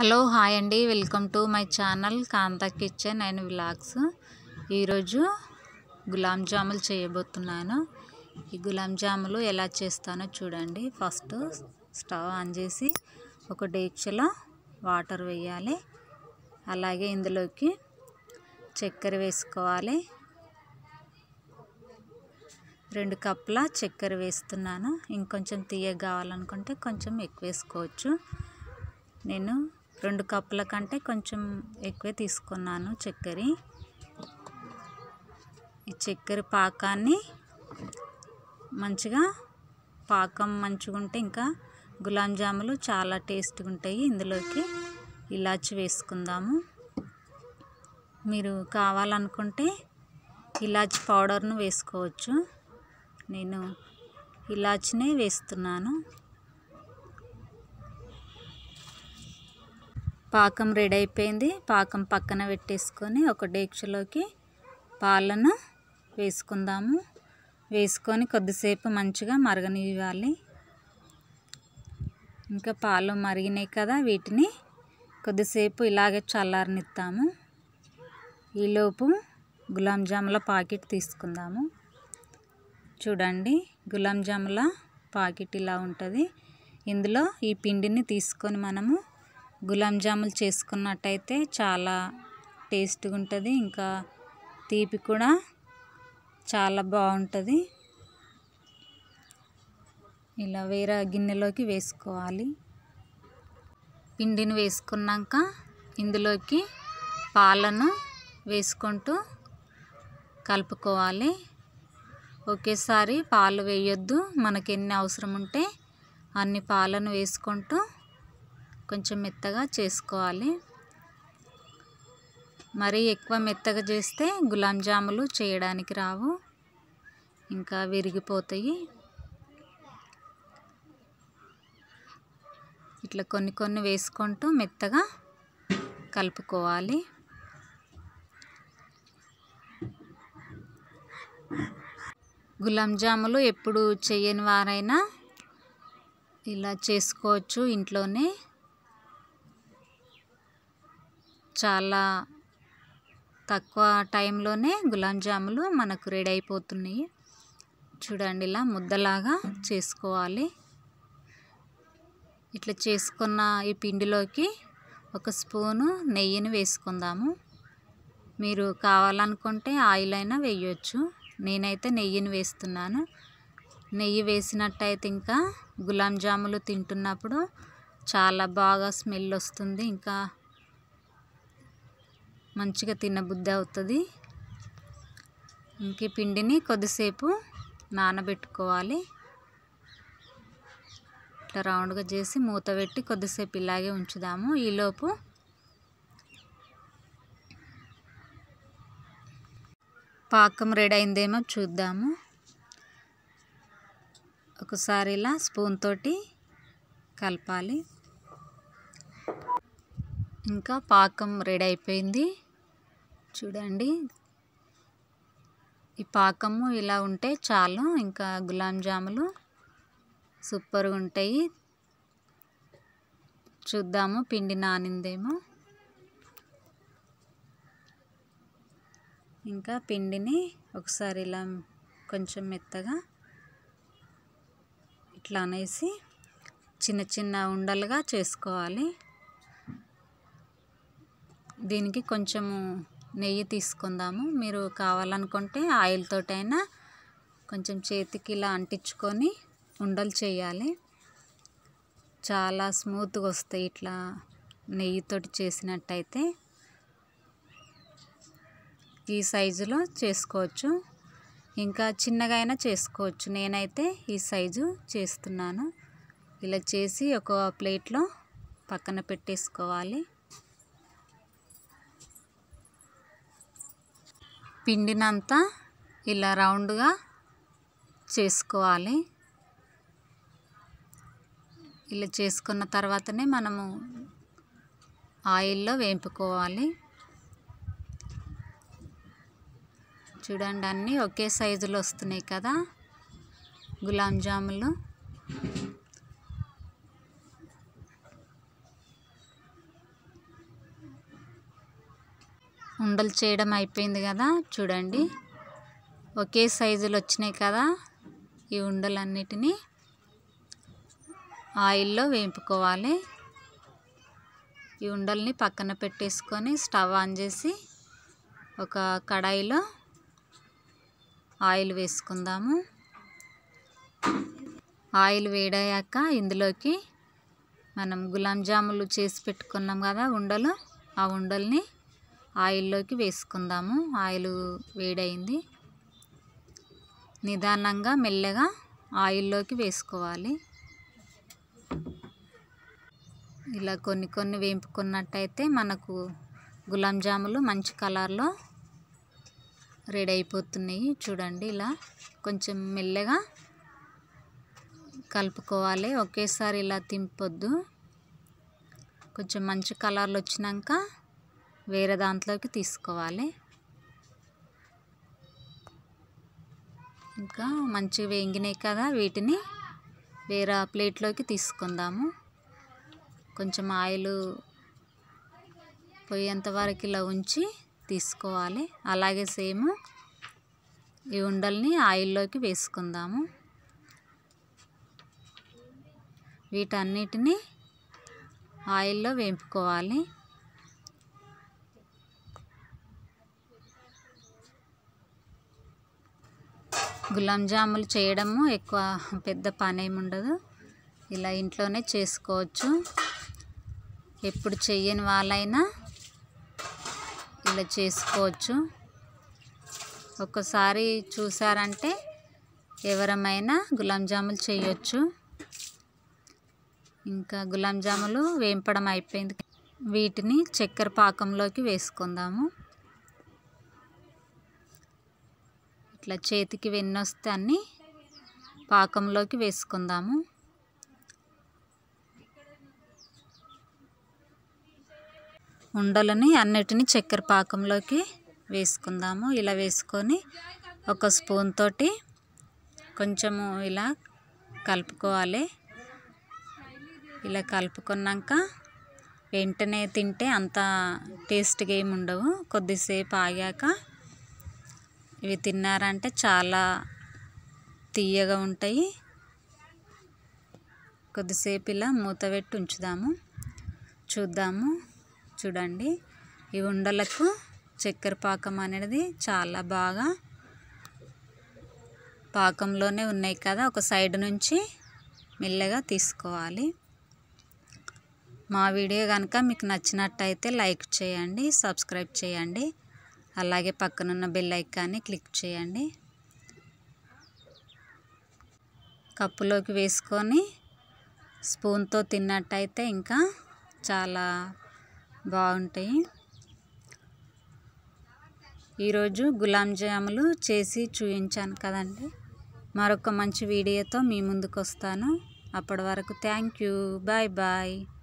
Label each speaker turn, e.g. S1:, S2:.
S1: Hello hi అండి. Welcome to my channel Kantha kitchen and vlogs. ఈరోజు గులాబ్ జాములు చేయబోతున్నాను. ఈ గులాబ్ జాములు ఎలా చేస్తానో చూడండి. ఫస్ట్ స్టవ్ ఆన్ చేసి ఒక డేక్షలో వాటర్ వేయాలి. అలాగే ఇందులోకి చక్కెర వేసుకోవాలి. రెండు కప్పుల చక్కెర వేస్తున్నాను. ఇంకొంచెం తీయ కావాలనుకుంటే కొంచెం ఎక్కువ వేసుకోవచ్చు. నేను రెండు కప్పుల కంటే కొంచెం ఎక్కువే తీసుకున్నాను చక్కెర. ఈ చక్కెర పాకాన్ని మంచిగా పాకం మంచిగా ఉంటే ఇంకా గులాబ్ జాములు చాలా టేస్ట్గా ఉంటాయి. ఇందులోకి ఇలాచి వేసుకుందాము. మీరు కావాలనుకుంటే ఇలాచి పౌడర్ను వేసుకోవచ్చు. నేను ఇలాచినే వేస్తున్నాను. పాకం రెడీ అయిపోయింది. పాకం పక్కన పెట్టేసుకొని ఒక డేక్షలోకి పాలను వేసుకుందాము. వేసుకొని కొద్దిసేపు మంచిగా మరగనివ్వాలి. ఇంకా పాలు మరిగినాయి కదా వీటిని కొద్దిసేపు ఇలాగే చల్లారనిస్తాము ఈలోపు గులాబ్ జాముల ప్యాకెట్ తీసుకుందాము. చూడండి గులాబ్ జాముల ప్యాకెట్ ఇలా ఉంటుంది. ఇందులో ఈ పిండిని తీసుకొని మనము గులాబ్ జాములు చేసుకున్నట్టయితే చాలా టేస్ట్గా ఉంటుంది. ఇంకా తీపి కూడా చాలా బాగుంటుంది. ఇలా వేరే గిన్నెలోకి వేసుకోవాలి. పిండిని వేసుకున్నాక ఇందులోకి పాలను వేసుకుంటూ కలుపుకోవాలి. ఒకేసారి పాలు వేయొద్దు. మనకి ఎన్ని అవసరం ఉంటే అన్ని పాలను వేసుకుంటూ కొంచెం మెత్తగా చేసుకోవాలి. మరీ ఎక్కువ మెత్తగా చేస్తే గులాబ్ జాములు చేయడానికి రావు. ఇంకా విరిగిపోతాయి. ఇట్లా కొన్ని కొన్ని వేసుకుంటూ మెత్తగా కలుపుకోవాలి. గులాబ్ జాములు ఎప్పుడు చేయని వారైనా ఇలా చేసుకోవచ్చు ఇంట్లోనే. చాలా తక్కువ టైంలోనే గులాబ్ జాములు మనకు రెడీ అయిపోతున్నాయి. చూడండి ఇలా ముద్దలాగా చేసుకోవాలి. ఇట్లా చేసుకున్న ఈ పిండిలోకి ఒక స్పూను నెయ్యిని వేసుకుందాము. మీరు కావాలనుకుంటే ఆయిల్ అయినా వేయచ్చు. నేనైతే నెయ్యిని వేస్తున్నాను. నెయ్యి వేసినట్టయితే ఇంకా గులాబ్ జాములు తింటున్నప్పుడు చాలా బాగా స్మెల్ వస్తుంది. ఇంకా మంచిగా తినబుద్ధి అవుతుంది. ఇంక పిండిని కొద్దిసేపు నానబెట్టుకోవాలి. ఇట్లా రౌండ్గా చేసి మూత పెట్టి కొద్దిసేపు ఇలాగే ఉంచుదాము. ఈలోపు పాకం రెడీ అయిందేమో చూద్దాము. ఒకసారి ఇలా స్పూన్ తోటి కలపాలి. ఇంకా పాకం రెడీ అయిపోయింది. చూడండి. ఈ పాకము ఇలా ఉంటే చాలు. ఇంకా గులాబ్ జాములు సూపర్గా ఉంటాయి. చూద్దాము పిండి నానిందేమో. ఇంకా పిండిని ఒకసారి ఇలా కొంచెం మెత్తగా ఇట్లా అనేసి చిన్న చిన్న ఉండలుగా చేసుకోవాలి. దీనికి కొంచెము నెయ్యి తీసుకుందాము. మీరు కావాలనుకుంటే ఆయిల్ తోటైనా కొంచెం చేతికి ఇలా అంటించుకొని ఉండలు చేయాలి. చాలా స్మూత్గా వస్తాయి ఇట్లా నెయ్యితోటి చేసినట్టయితే. ఈ సైజులో చేసుకోవచ్చు. ఇంకా చిన్నగా అయినా చేసుకోవచ్చు. నేనైతే ఈ సైజు చేస్తున్నాను. ఇలా చేసి ఒక ప్లేట్లో పక్కన పెట్టేసుకోవాలి. పిండినంతా ఇలా రౌండ్గా చేసుకోవాలి. ఇలా చేసుకున్న తర్వాతనే మనము ఆయిల్లో వేపుకోవాలి. చూడండి అన్నీ ఒకే సైజులో వస్తున్నాయి కదా గులాబ్ జాములు. ఉండలు చేయడం అయిపోయింది కదా చూడండి. ఒకే సైజులు వచ్చినాయి కదా ఈ ఉండలన్నిటినీ ఆయిల్లో వేపుకోవాలి. ఈ ఉండల్ని పక్కన పెట్టేసుకొని స్టవ్ ఆన్ చేసి ఒక కడాయిలో ఆయిల్ వేసుకుందాము. ఆయిల్ వేడయ్యాక ఇందులోకి మనం గులాబ్ జాములు చేసి పెట్టుకున్నాం కదా ఉండలు ఆ ఉండల్ని ఆయిల్లోకి వేసుకుందాము. ఆయిల్ వేడైంది నిదానంగా మెల్లగా ఆయిల్లోకి వేసుకోవాలి. ఇలా కొన్ని కొన్ని వేపుకున్నట్టయితే మనకు గులాబ్ జాములు మంచి కలర్లో రెడీ అయిపోతున్నాయి చూడండి ఇలా కొంచెం మెల్లగా కలుపుకోవాలి. ఒకేసారి ఇలా తింపొద్దు. కొంచెం మంచి కలర్లు వచ్చినాక వేరే దాంట్లోకి తీసుకోవాలి. ఇంకా మంచిగా వేగినాయి కదా వీటిని. వేరే ప్లేట్లోకి తీసుకుందాము. కొంచెం ఆయిల్ పోయేంత వరకు ఇలా ఉంచి తీసుకోవాలి. అలాగే సేమ్ ఈ ఉండల్ని ఆయిల్లోకి వేసుకుందాము. వీటన్నిటిని ఆయిల్లో వేపుకోవాలి. గులాబ్ జాములు చేయడము ఎక్కువ పెద్ద పని ఏమి ఉండదు ఇలా ఇంట్లోనే చేసుకోవచ్చు. ఎప్పుడు చెయ్యని వాళ్ళైనా ఇలా చేసుకోవచ్చు. ఒక్కసారి చూసారంటే ఎవరమైనా గులాబ్ జాములు చేయొచ్చు. ఇంకా గులాబ్ జాములు వేంపడం అయిపోయింది. వీటిని చక్కెర పాకంలోకి వేసుకుందాము. ఇట్లా చేతికి వెన్నొస్తే అన్ని పాకంలోకి వేసుకుందాము. ఉండలని అన్నిటిని చక్కెర పాకంలోకి వేసుకుందాము. ఇలా వేసుకొని ఒక స్పూన్ తోటి కొంచెము ఇలా కలుపుకోవాలి. ఇలా కలుపుకున్నాక వెంటనే తింటే అంత టేస్ట్గా ఏమి ఉండవు కొద్దిసేపు ఆగాక ఇవి తిన్నారంటే చాలా తీయగా ఉంటాయి. కొద్దిసేపు ఇలా మూత పెట్టి ఉంచుదాము. చూద్దాము. చూడండి. ఈ ఉండలకు చక్కెర పాకం అనేది చాలా బాగా పాకంలోనే ఉన్నాయి కదా. ఒక సైడ్ నుంచి మెల్లగా తీసుకోవాలి. మా వీడియో కనుక మీకు నచ్చినట్టయితే లైక్ చేయండి సబ్స్క్రైబ్ చేయండి. అలాగే పక్కనున్న బెల్ ఐకాన్ని క్లిక్ చేయండి. కప్పులోకి వేసుకొని స్పూన్తో తిన్నట్టయితే ఇంకా చాలా బాగుంటాయి. ఈరోజు గులాబ్ జాములు చేసి చూపించాను కదండి. మరొక మంచి వీడియోతో మీ ముందుకు వస్తాను అప్పటి వరకు థ్యాంక్ యూ బాయ్ బాయ్